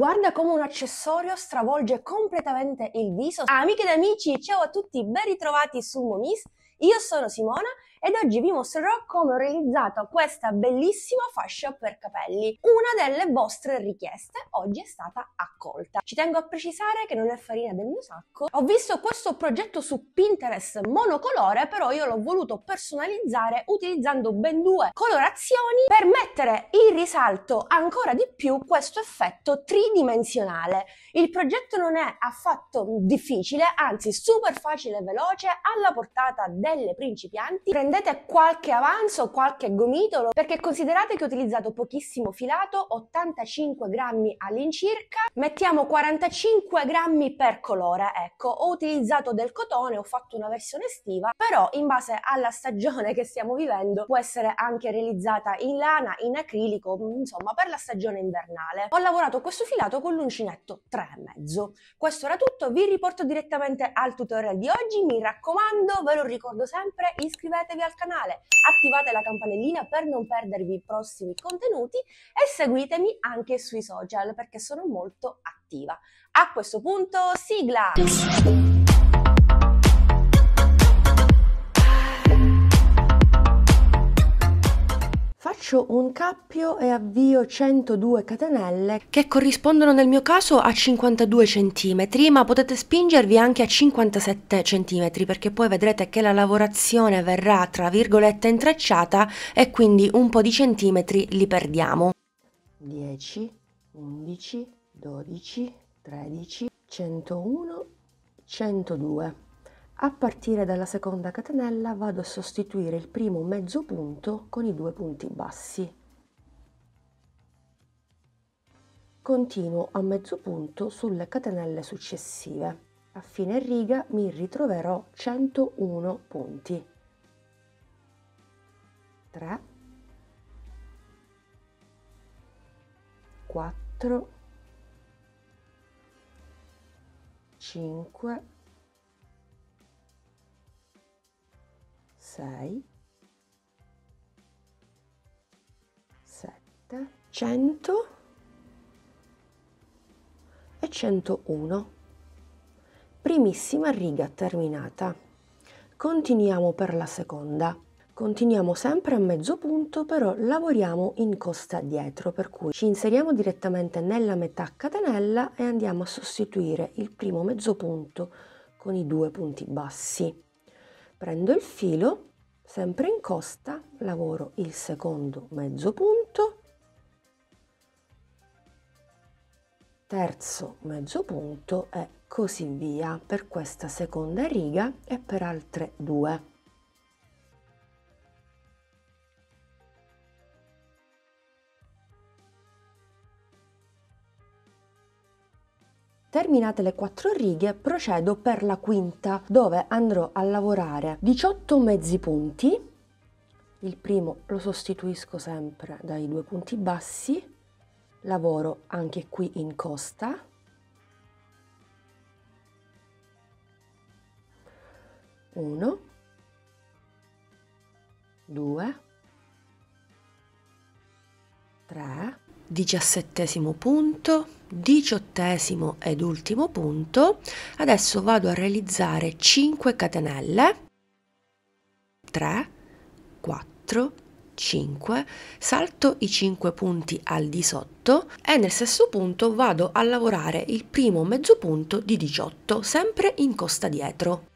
guarda come un accessorio stravolge completamente il viso. Amiche ed amici, ciao a tutti, ben ritrovati su Momis. Io sono Simona ed oggi vi mostrerò come ho realizzato questa bellissima fascia per capelli. Una delle vostre richieste oggi è stata accolta. Ci tengo a precisare che non è farina del mio sacco. Ho visto questo progetto su Pinterest monocolore, però io l'ho voluto personalizzare utilizzando ben due colorazioni per mettere in risalto ancora di più questo effetto tridimensionale. Il progetto non è affatto difficile, anzi super facile e veloce, alla portata delle principianti prendete qualche avanzo, qualche gomitolo, perché considerate che ho utilizzato pochissimo filato, 85 grammi all'incirca, mettiamo 45 grammi per colore, ecco, ho utilizzato del cotone, ho fatto una versione estiva, però in base alla stagione che stiamo vivendo può essere anche realizzata in lana, in acrilico, insomma per la stagione invernale. Ho lavorato questo filato con l'uncinetto 3,5. Questo era tutto, vi riporto direttamente al tutorial di oggi, mi raccomando, ve lo ricordo sempre, iscrivetevi iscrivetevi al canale, attivate la campanellina per non perdervi i prossimi contenuti e seguitemi anche sui social perché sono molto attiva. A questo punto, sigla! Faccio un cappio e avvio 102 catenelle che corrispondono nel mio caso a 52 cm ma potete spingervi anche a 57 cm perché poi vedrete che la lavorazione verrà tra virgolette intrecciata e quindi un po' di centimetri li perdiamo. 10 11 12 13 101 102 a partire dalla seconda catenella vado a sostituire il primo mezzo punto con i due punti bassi. Continuo a mezzo punto sulle catenelle successive. A fine riga mi ritroverò 101 punti. 3 4 5 6 7 100 e 101 primissima riga terminata. Continuiamo per la seconda. Continuiamo sempre a mezzo punto però lavoriamo in costa dietro per cui ci inseriamo direttamente nella metà catenella e andiamo a sostituire il primo mezzo punto con i due punti bassi prendo il filo sempre in costa lavoro il secondo mezzo punto terzo mezzo punto e così via per questa seconda riga e per altre due Terminate le quattro righe procedo per la quinta dove andrò a lavorare. 18 mezzi punti. Il primo lo sostituisco sempre dai due punti bassi, lavoro anche qui in costa. Uno, due, tre, diciassettesimo punto, diciottesimo ed ultimo punto. Adesso vado a realizzare 5 catenelle, 3, 4, 5, salto i 5 punti al di sotto e nel stesso punto vado a lavorare il primo mezzo punto di 18, sempre in costa dietro.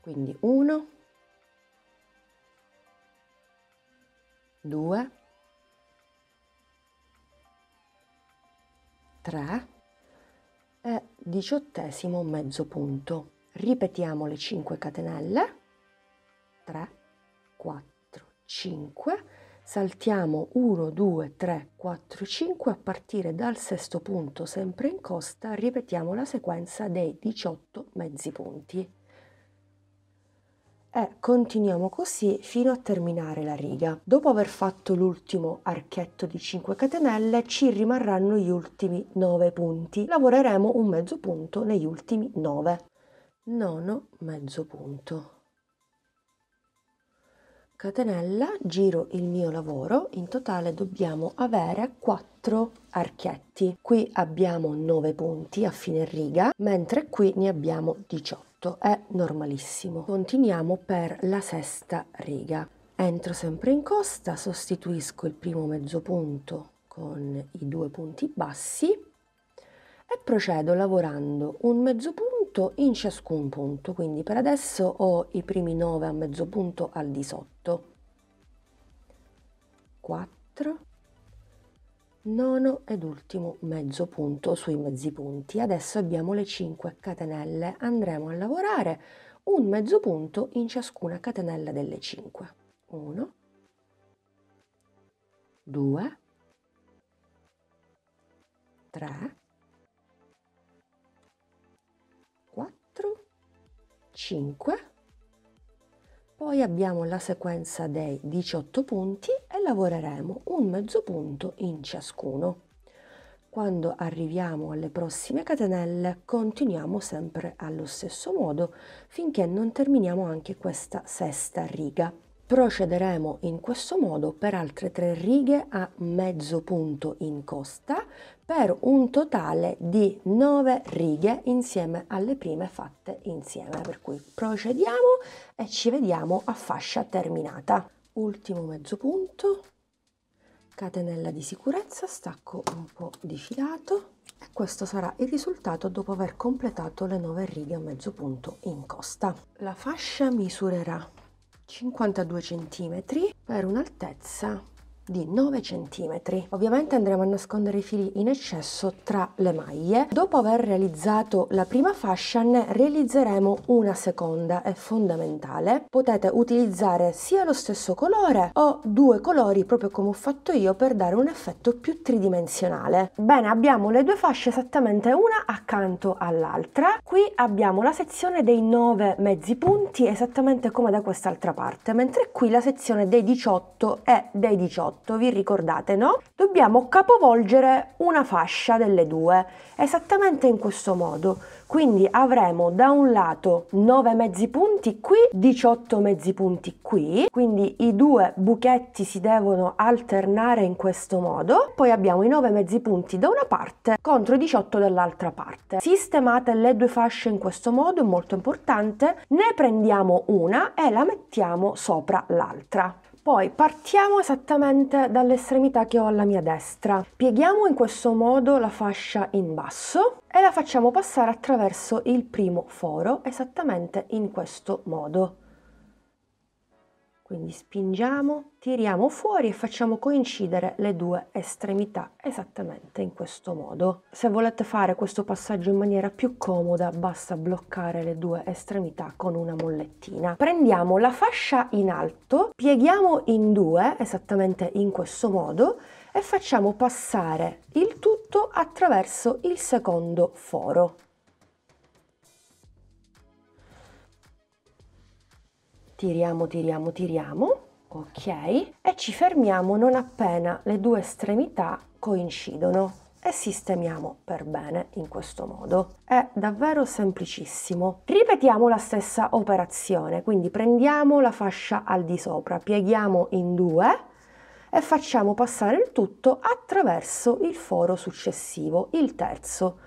Quindi 1, 2, 3 e diciottesimo mezzo punto. Ripetiamo le 5 catenelle, 3, 4, 5, saltiamo 1, 2, 3, 4, 5 a partire dal sesto punto sempre in costa, ripetiamo la sequenza dei 18 mezzi punti e continuiamo così fino a terminare la riga. Dopo aver fatto l'ultimo archetto di 5 catenelle ci rimarranno gli ultimi 9 punti. Lavoreremo un mezzo punto negli ultimi 9. Nono mezzo punto. catenella, giro il mio lavoro, in totale dobbiamo avere 4 archetti. Qui abbiamo 9 punti a fine riga, mentre qui ne abbiamo 18, è normalissimo. Continuiamo per la sesta riga. Entro sempre in costa, sostituisco il primo mezzo punto con i due punti bassi e procedo lavorando un mezzo punto in ciascun punto, quindi per adesso ho i primi 9 a mezzo punto al di sotto. 4 nono ed ultimo mezzo punto sui mezzi punti. Adesso abbiamo le 5 catenelle, andremo a lavorare. Un mezzo punto in ciascuna catenella delle 5. 1, 2, 3, 4, 5. Poi abbiamo la sequenza dei 18 punti lavoreremo un mezzo punto in ciascuno. Quando arriviamo alle prossime catenelle continuiamo sempre allo stesso modo finché non terminiamo anche questa sesta riga. Procederemo in questo modo per altre tre righe a mezzo punto in costa per un totale di 9 righe insieme alle prime fatte insieme. Per cui procediamo e ci vediamo a fascia terminata. Ultimo mezzo punto, catenella di sicurezza, stacco un po' di filato e questo sarà il risultato dopo aver completato le 9 righe a mezzo punto in costa. La fascia misurerà 52 cm per un'altezza di 9 cm. Ovviamente andremo a nascondere i fili in eccesso tra le maglie. Dopo aver realizzato la prima fascia ne realizzeremo una seconda, è fondamentale. Potete utilizzare sia lo stesso colore o due colori proprio come ho fatto io per dare un effetto più tridimensionale. Bene, abbiamo le due fasce esattamente una accanto all'altra. Qui abbiamo la sezione dei 9 mezzi punti esattamente come da quest'altra parte, mentre qui la sezione dei 18 è dei 18 18, vi ricordate no? Dobbiamo capovolgere una fascia delle due, esattamente in questo modo. Quindi avremo da un lato 9 mezzi punti qui, 18 mezzi punti qui, quindi i due buchetti si devono alternare in questo modo. Poi abbiamo i 9 mezzi punti da una parte contro i 18 dall'altra parte. Sistemate le due fasce in questo modo, è molto importante. Ne prendiamo una e la mettiamo sopra l'altra. Poi partiamo esattamente dall'estremità che ho alla mia destra. Pieghiamo in questo modo la fascia in basso e la facciamo passare attraverso il primo foro esattamente in questo modo. Quindi spingiamo, tiriamo fuori e facciamo coincidere le due estremità esattamente in questo modo. Se volete fare questo passaggio in maniera più comoda basta bloccare le due estremità con una mollettina. Prendiamo la fascia in alto, pieghiamo in due esattamente in questo modo e facciamo passare il tutto attraverso il secondo foro. Tiriamo, tiriamo, tiriamo, ok? E ci fermiamo non appena le due estremità coincidono e sistemiamo per bene in questo modo. È davvero semplicissimo. Ripetiamo la stessa operazione, quindi prendiamo la fascia al di sopra, pieghiamo in due e facciamo passare il tutto attraverso il foro successivo, il terzo.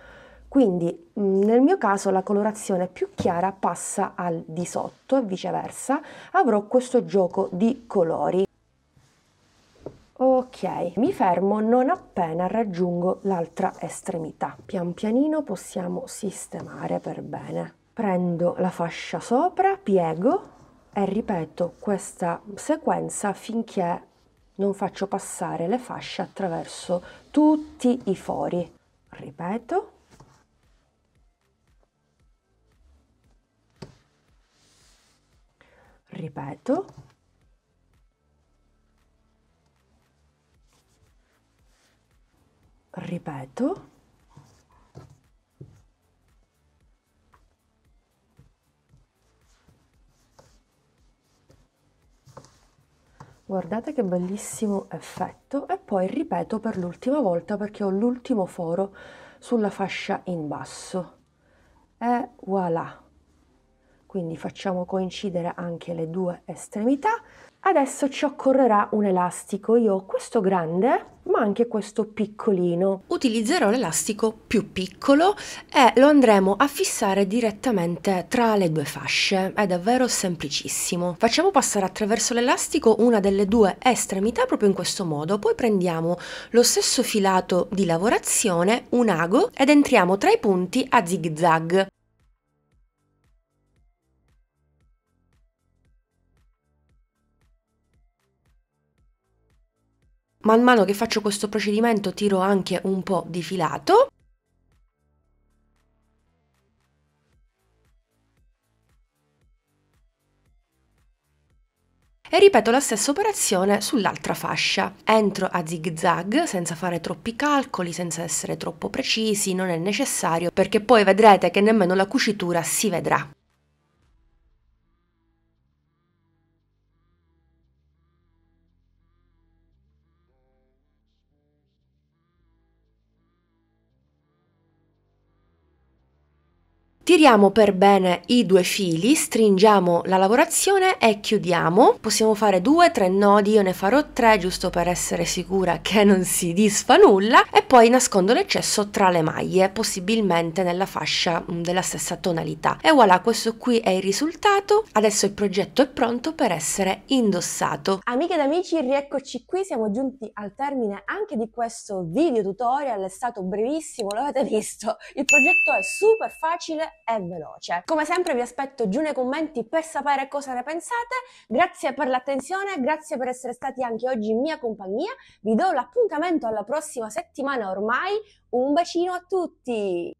Quindi mm, nel mio caso la colorazione più chiara passa al di sotto e viceversa avrò questo gioco di colori. Ok, mi fermo non appena raggiungo l'altra estremità. Pian pianino possiamo sistemare per bene. Prendo la fascia sopra, piego e ripeto questa sequenza finché non faccio passare le fasce attraverso tutti i fori. Ripeto, ripeto. Ripeto. Guardate che bellissimo effetto. E poi ripeto per l'ultima volta perché ho l'ultimo foro sulla fascia in basso. E voilà quindi facciamo coincidere anche le due estremità Adesso ci occorrerà un elastico, io ho questo grande ma anche questo piccolino. Utilizzerò l'elastico più piccolo e lo andremo a fissare direttamente tra le due fasce, è davvero semplicissimo. Facciamo passare attraverso l'elastico una delle due estremità proprio in questo modo, poi prendiamo lo stesso filato di lavorazione, un ago ed entriamo tra i punti a zig zag. Man mano che faccio questo procedimento tiro anche un po' di filato. e ripeto la stessa operazione sull'altra fascia. Entro a zig zag senza fare troppi calcoli, senza essere troppo precisi, non è necessario perché poi vedrete che nemmeno la cucitura si vedrà. Tiriamo per bene i due fili, stringiamo la lavorazione e chiudiamo. Possiamo fare due, tre nodi, io ne farò tre giusto per essere sicura che non si disfa nulla e poi nascondo l'eccesso tra le maglie, possibilmente nella fascia mm, della stessa tonalità. E voilà, questo qui è il risultato. Adesso il progetto è pronto per essere indossato. Amiche ed amici, rieccoci qui, siamo giunti al termine anche di questo video tutorial, è stato brevissimo, l'avete visto. Il progetto è super facile e veloce. Come sempre vi aspetto giù nei commenti per sapere cosa ne pensate. Grazie per l'attenzione, grazie per essere stati anche oggi in mia compagnia. Vi do l'appuntamento alla prossima settimana ormai. Un bacino a tutti!